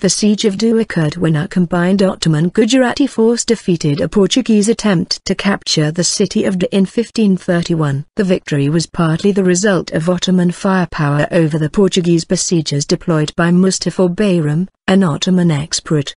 The siege of Diu occurred when a combined Ottoman Gujarati force defeated a Portuguese attempt to capture the city of Diu in 1531. The victory was partly the result of Ottoman firepower over the Portuguese besiegers deployed by Mustafa Bayram, an Ottoman expert.